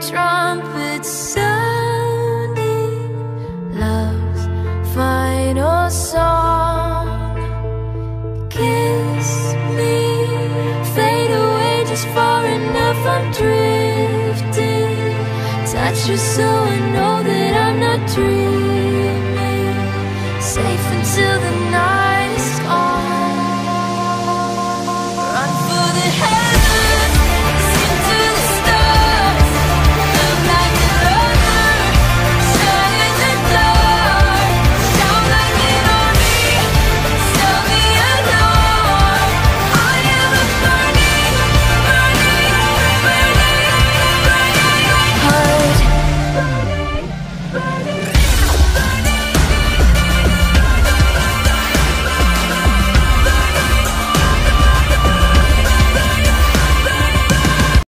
trumpets sounding love's final song. Kiss me, fade away just far enough. I'm drifting. Touch you so I know that I'm not dreaming. Safe until the